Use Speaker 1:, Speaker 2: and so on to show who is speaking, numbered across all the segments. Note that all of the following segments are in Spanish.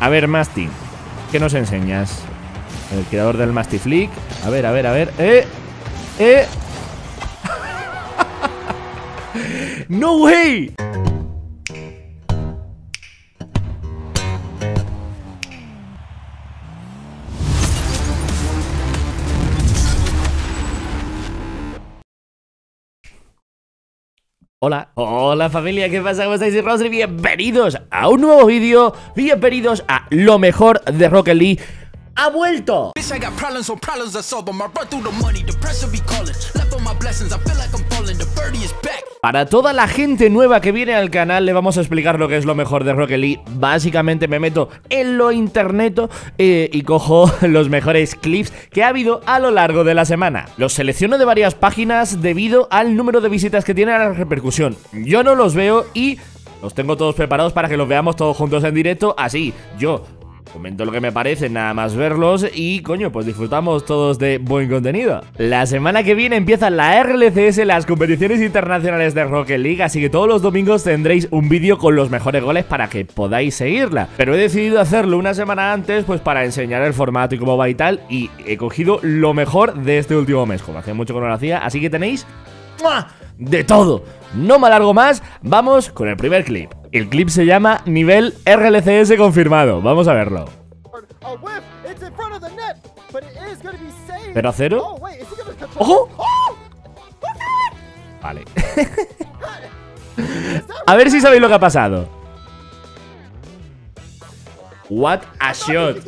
Speaker 1: A ver, Masti, ¿qué nos enseñas? El creador del Mastiflick. A ver, a ver, a ver. ¡Eh! ¡Eh! ¡No way! Hola, hola familia, ¿qué pasa? ¿Cómo estáis? Bienvenidos a un nuevo vídeo, bienvenidos a lo mejor de Rocket League ¡Ha vuelto! Para toda la gente nueva que viene al canal le vamos a explicar lo que es lo mejor de Rocket League. Básicamente me meto en lo internet eh, y cojo los mejores clips que ha habido a lo largo de la semana. Los selecciono de varias páginas debido al número de visitas que tiene a la repercusión. Yo no los veo y los tengo todos preparados para que los veamos todos juntos en directo. Así, yo Comento lo que me parece, nada más verlos y coño, pues disfrutamos todos de buen contenido. La semana que viene empiezan la RLCS, las competiciones internacionales de Rocket League, así que todos los domingos tendréis un vídeo con los mejores goles para que podáis seguirla. Pero he decidido hacerlo una semana antes, pues para enseñar el formato y cómo va y tal, y he cogido lo mejor de este último mes, como hacía mucho que no lo hacía, así que tenéis de todo. No me alargo más, vamos con el primer clip. El clip se llama Nivel RLCS confirmado. Vamos a verlo. ¿Pero a cero? ¡Ojo! Vale. a ver si sabéis lo que ha pasado. What a shot.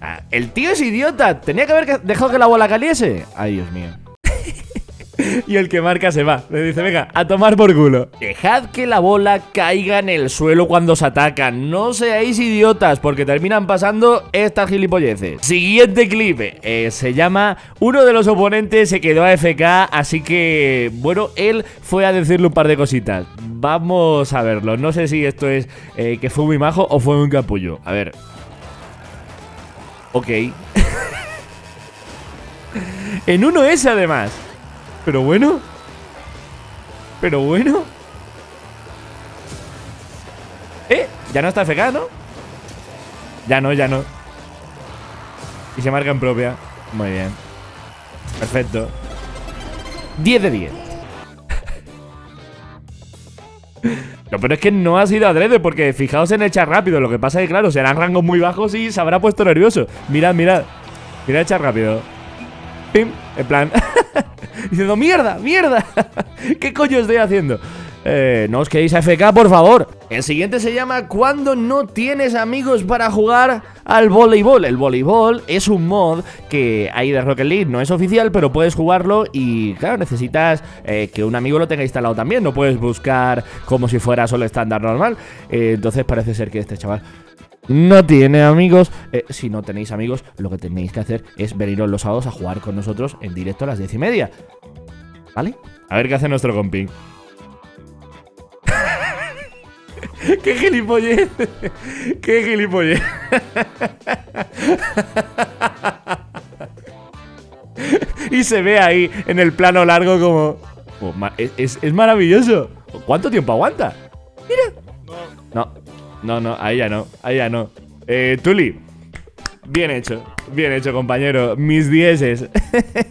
Speaker 1: Ah, el tío es idiota. Tenía que haber dejado que la bola caliese. Ay, Dios mío y el que marca se va. Le dice, venga, a tomar por culo. Dejad que la bola caiga en el suelo cuando se atacan. No seáis idiotas, porque terminan pasando estas gilipolleces. Siguiente clip. Eh, se llama Uno de los oponentes se quedó a FK, así que, bueno, él fue a decirle un par de cositas. Vamos a verlo. No sé si esto es eh, que fue muy majo o fue un capullo. A ver. Ok. en uno es además. Pero bueno. Pero bueno. ¿Eh? Ya no está FK, ¿no? Ya no, ya no. Y se marca en propia. Muy bien. Perfecto. 10 de 10. No, pero es que no ha sido adrede porque fijaos en el rápido. Lo que pasa es que, claro, serán rangos muy bajos y se habrá puesto nervioso. Mirad, mirad. Mirad el chat rápido. Pim. En plan. diciendo, mierda, mierda. ¿Qué coño estoy haciendo? Eh, no os quedéis AFK, por favor. El siguiente se llama Cuando no tienes amigos para jugar al voleibol. El voleibol es un mod que hay de Rocket League, no es oficial, pero puedes jugarlo y, claro, necesitas eh, que un amigo lo tenga instalado también. No puedes buscar como si fuera solo estándar normal. Eh, entonces parece ser que este chaval no tiene amigos. Si no tenéis amigos, lo que tenéis que hacer es veniros los sábados a jugar con nosotros en directo a las diez y media. ¿Vale? A ver qué hace nuestro compi. ¡Qué gilipollez! ¡Qué gilipollez! y se ve ahí en el plano largo como... Oh, es, es maravilloso. ¿Cuánto tiempo aguanta? Mira. No, no, no, ahí ya no, ahí ya no. Eh, Tuli, bien hecho, bien hecho, compañero. Mis dieces.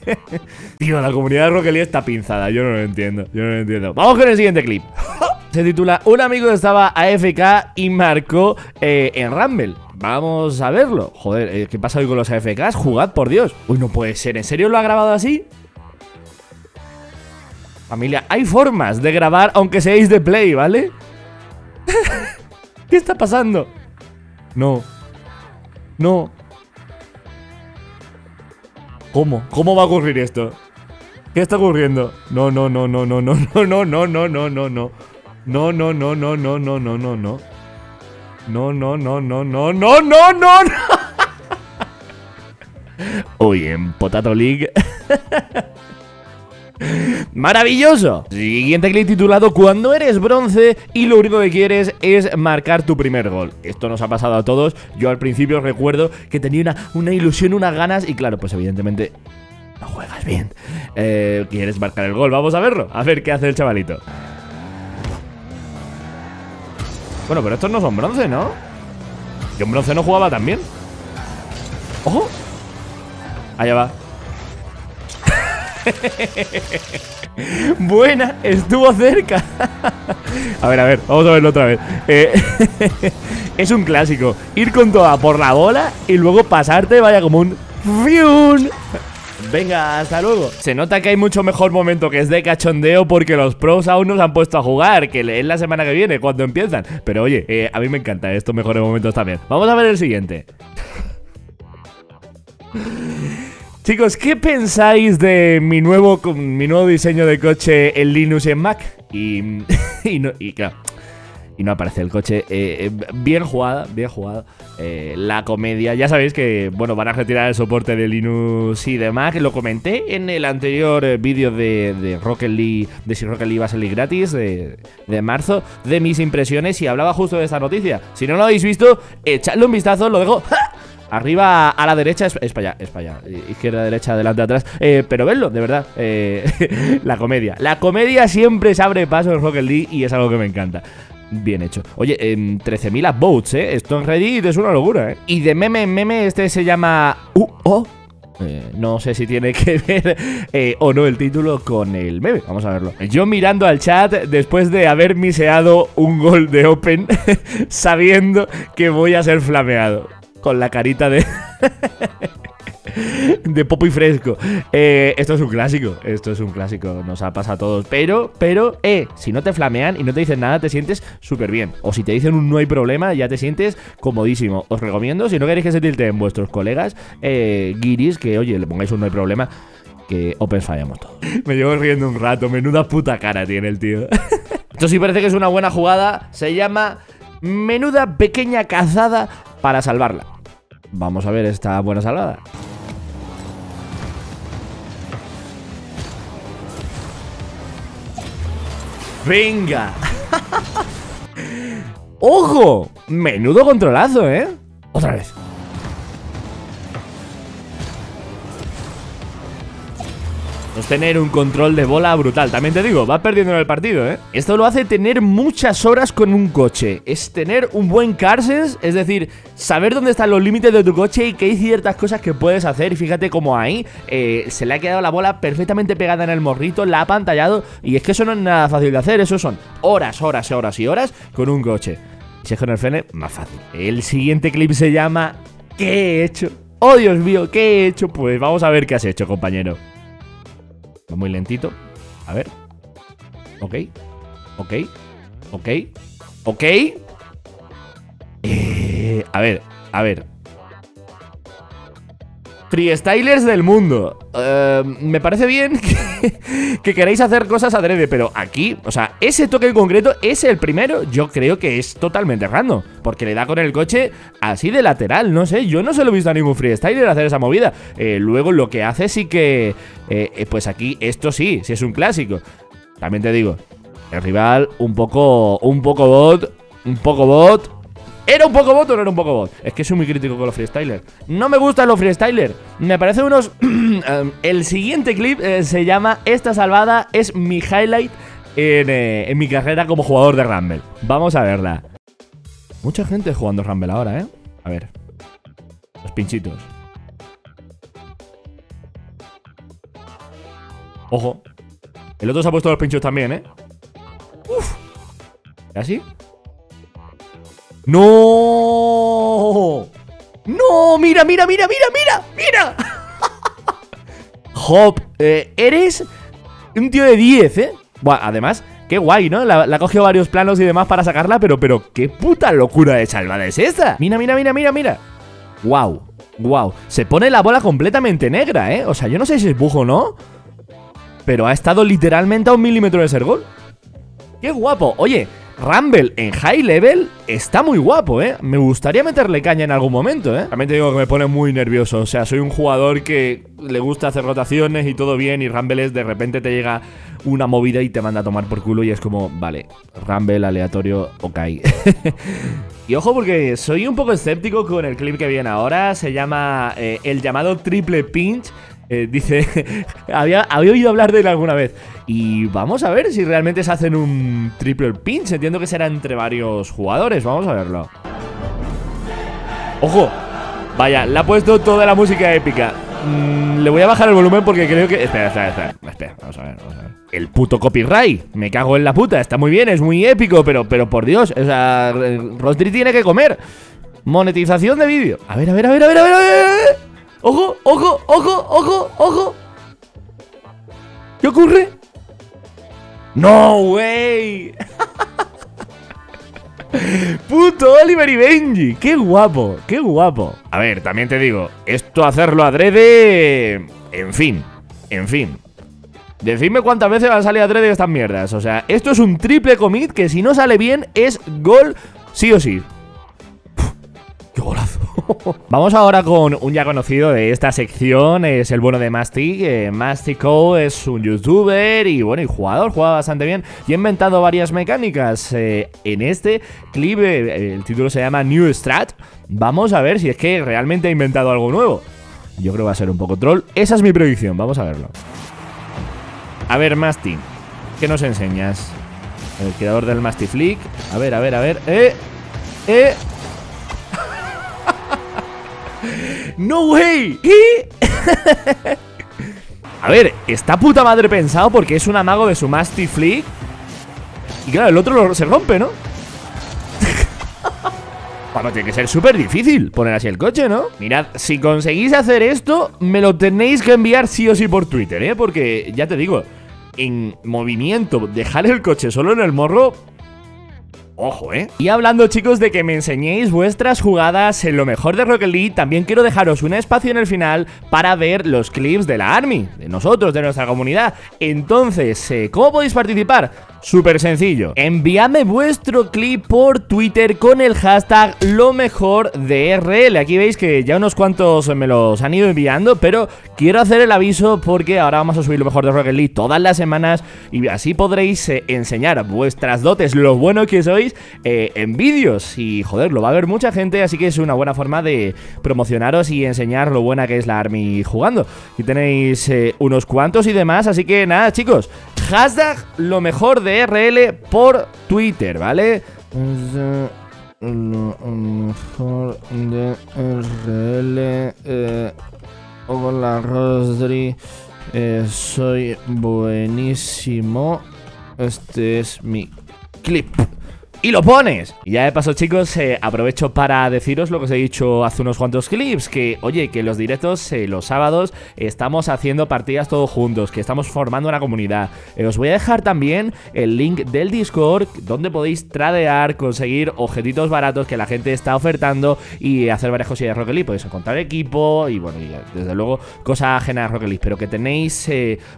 Speaker 1: Tío, la comunidad de League está pinzada, yo no lo entiendo, yo no lo entiendo. Vamos con el siguiente clip. Se titula Un amigo estaba AFK y marcó eh, en Rumble. Vamos a verlo. Joder, eh, ¿qué pasa hoy con los AFKs? Jugad, por Dios. Uy, no puede ser. ¿En serio lo ha grabado así? Familia, hay formas de grabar aunque seáis de play, ¿vale? ¿Qué está pasando? No. No. ¿Cómo? ¿Cómo va a ocurrir esto? ¿Qué está ocurriendo? No, no, no, no, no, no, no, no, no, no, no, no, no. No, no, no, no, no, no, no, no, no. No, no, no, no, no, no, no, no. Hoy en Potato League. ¡Maravilloso! Siguiente clip titulado Cuando eres bronce y lo único que quieres es marcar tu primer gol. Esto nos ha pasado a todos. Yo al principio recuerdo que tenía una, ilusión, unas ganas y claro, pues evidentemente no juegas bien. Eh, ¿Quieres marcar el gol? Vamos a verlo. A ver qué hace el chavalito. Bueno, pero estos no son bronce, ¿no? Yo en bronce no jugaba tan bien. ¡Ojo! Allá va. Buena, estuvo cerca. a ver, a ver, vamos a verlo otra vez. Eh, es un clásico. Ir con toda por la bola y luego pasarte, vaya como un... ¡Fiun! Venga, hasta luego. Se nota que hay mucho mejor momento que es de cachondeo porque los pros aún no se han puesto a jugar, que es la semana que viene cuando empiezan. Pero oye, eh, a mí me encanta estos mejores momentos también. Vamos a ver el siguiente. Chicos, ¿qué pensáis de mi nuevo, mi nuevo diseño de coche en Linux y en Mac? Y, y, no, y claro, y no aparece el coche. Eh, eh, bien jugada, bien jugada. Eh, la comedia, ya sabéis que, bueno, van a retirar el soporte de Linux y de Mac. Lo comenté en el anterior vídeo de, de, Rocket League, de si Rocket League va a salir gratis, de, de, marzo, de mis impresiones y hablaba justo de esta noticia. Si no lo habéis visto, echadle un vistazo, lo dejo. Arriba a la derecha es, para allá, es para allá. Izquierda, derecha, adelante, atrás. pero vedlo, de verdad. la comedia. La comedia siempre se abre paso en Rocket League y es algo que me encanta. Bien hecho. Oye, en 13.000 upvotes, ¿eh? Esto en Reddit es una locura, ¿eh? Y de meme en meme, este se llama UO. Eh, no sé si tiene que ver eh, o no el título con el meme. Vamos a verlo. Yo mirando al chat después de haber miseado un gol de Open, sabiendo que voy a ser flameado. Con la carita de. de popo y fresco. Eh, esto es un clásico, esto es un clásico, nos ha pasado a todos. Pero, pero, eh, si no te flamean y no te dicen nada, te sientes súper bien. O si te dicen un no hay problema, ya te sientes comodísimo. Os recomiendo, si no queréis que se tilten vuestros colegas, eh, guiris, que oye, le pongáis un no hay problema, que Open fallamos todos. Me llevo riendo un rato, menuda puta cara tiene el tío. Esto sí parece que es una buena jugada, se llama menuda pequeña cazada para salvarla. Vamos a ver esta buena salvada. Venga. ¡Ojo! Menudo controlazo, ¿eh? Otra vez. Es tener un control de bola brutal. También te digo, va perdiendo en el partido, ¿eh? Esto lo hace tener muchas horas con un coche. Es tener un buen car sense, es decir, saber dónde están los límites de tu coche y que hay ciertas cosas que puedes hacer. Y fíjate cómo ahí eh, se le ha quedado la bola perfectamente pegada en el morrito, la ha pantallado. Y es que eso no es nada fácil de hacer, eso son horas, horas, horas y horas con un coche. Si es con el frene, más fácil. El siguiente clip se llama ¿Qué he hecho? Oh, Dios mío, ¿qué he hecho? Pues vamos a ver qué has hecho, compañero. Muy lentito. A ver. Ok. Ok. Ok. Ok. Eh, a ver, a ver. Freestylers del mundo. Eh, me parece bien que, queráis hacer cosas adrede, pero aquí, o sea, ese toque en concreto es el primero. Yo creo que es totalmente random, porque le da con el coche así de lateral. No sé, yo no se lo he visto a ningún freestyler hacer esa movida. Eh, luego lo que hace sí que, eh, pues aquí, esto sí, sí es un clásico. También te digo, el rival un poco, un poco bot, un poco bot, ¿Era un poco bot o no era un poco bot? Es que soy muy crítico con los freestylers. No me gustan los freestylers. Me parece unos... Em, el siguiente clip eh, se llama Esta salvada es mi highlight eh, en, mi carrera como jugador de Rumble. Vamos a verla. Mucha gente jugando Rumble ahora, ¿eh? A ver. Los pinchitos. Ojo. El otro se ha puesto los pinchos también, ¿eh? Uf. ¿Así? ¡No! ¡No! ¡Mira, mira, mira, mira, mira! ¡Mira! Hop, eh, eres un tío de 10, ¿eh? Bueno, además, qué guay, ¿no? La, la cogido varios planos y demás para sacarla, pero, pero, qué puta locura de salvada es esta. Mira, mira, mira, mira, mira. Wow, wow. Se pone la bola completamente negra, ¿eh? O sea, yo no sé si es bujo o no, pero ha estado literalmente a un milímetro de ser gol. ¡Qué guapo! Oye, Rumble en high level está muy guapo, ¿eh? Me gustaría meterle caña en algún momento, ¿eh? También te digo que me pone muy nervioso. O sea, soy un jugador que le gusta hacer rotaciones y todo bien. Y Rumble es de repente te llega una movida y te manda a tomar por culo. Y es como, vale, Rumble aleatorio, ok. y ojo, porque soy un poco escéptico con el clip que viene ahora. Se llama eh, el llamado triple pinch. Eh, dice, había, había oído hablar de él alguna vez. Y vamos a ver si realmente se hacen un triple pinch. Entiendo que será entre varios jugadores. Vamos a verlo. Ojo. Vaya, le ha puesto toda la música épica. Mm, le voy a bajar el volumen porque creo que... Espera, espera, espera. Espera, vamos a ver, vamos a ver. El puto copyright. Me cago en la puta. Está muy bien, es muy épico, pero, pero por Dios. O sea, Rodri tiene que comer. Monetización de vídeo. A ver, a ver, a ver, a ver, a ver, a ver. Ojo, ojo, ojo, ojo, ojo. ¿Qué ocurre? No, way. Puto Oliver y Benji. Qué guapo, qué guapo. A ver, también te digo, esto hacerlo adrede... En fin, en fin. Decidme cuántas veces van a salir adrede estas mierdas. O sea, esto es un triple commit que si no sale bien es gol sí o sí. Vamos ahora con un ya conocido de esta sección, es el bueno de Mastic. Eh, Mastico es un youtuber y bueno, y jugador, juega bastante bien y ha inventado varias mecánicas. Eh, en este clip, eh, el título se llama New Strat. Vamos a ver si es que realmente ha inventado algo nuevo. Yo creo que va a ser un poco troll. Esa es mi predicción, vamos a verlo. A ver, Masti, ¿qué nos enseñas? El creador del Mastiflick. A ver, a ver, a ver. ¡Eh! ¡Eh! ¡No way! ¿Qué? A ver, está puta madre pensado porque es un amago de su Mastiflick. Y claro, el otro se rompe, ¿no? Bueno, tiene que ser súper difícil poner así el coche, ¿no? Mirad, si conseguís hacer esto, me lo tenéis que enviar sí o sí por Twitter, ¿eh? Porque, ya te digo, en movimiento, dejar el coche solo en el morro, Ojo, ¿eh? Y hablando, chicos, de que me enseñéis vuestras jugadas en lo mejor de Rocket League, también quiero dejaros un espacio en el final para ver los clips de la Army, de nosotros, de nuestra comunidad. Entonces, eh, ¿cómo podéis participar? Súper sencillo. Envíame vuestro clip por Twitter con el hashtag lo mejor de RL. Aquí veis que ya unos cuantos me los han ido enviando, pero quiero hacer el aviso porque ahora vamos a subir lo mejor de Rocket League todas las semanas y así podréis eh, enseñar vuestras dotes, lo bueno que sois eh, en vídeos. Y joder, lo va a ver mucha gente, así que es una buena forma de promocionaros y enseñar lo buena que es la Army jugando. Aquí tenéis eh, unos cuantos y demás, así que nada, chicos, hashtag lo mejor de RL por Twitter, ¿vale? Lo mejor de RL. Eh, hola, Rosdri. Eh, soy buenísimo. Este es mi clip y lo pones. Y ya de paso, chicos, eh, aprovecho para deciros lo que os he dicho hace unos cuantos clips, que, oye, que los directos, eh, los sábados, estamos haciendo partidas todos juntos, que estamos formando una comunidad. Eh, os voy a dejar también el link del Discord, donde podéis tradear, conseguir objetitos baratos que la gente está ofertando y hacer varias cosillas de Rocket League. Podéis encontrar equipo y, bueno, y, desde luego, cosas ajenas a Rocket League, pero que tenéis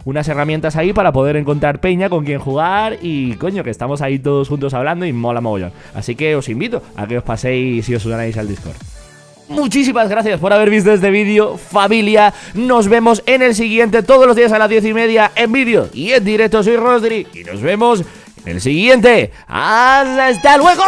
Speaker 1: unas herramientas ahí para poder encontrar peña con quien jugar y, coño, que estamos ahí todos juntos hablando y mola mogollón. Así que os invito a que os paséis y os unáis al Discord. Muchísimas gracias por haber visto este vídeo, familia. Nos vemos en el siguiente, todos los días a las 10 y media, en vídeo y en directo. Soy Rodri y nos vemos en el siguiente. ¡Hasta luego!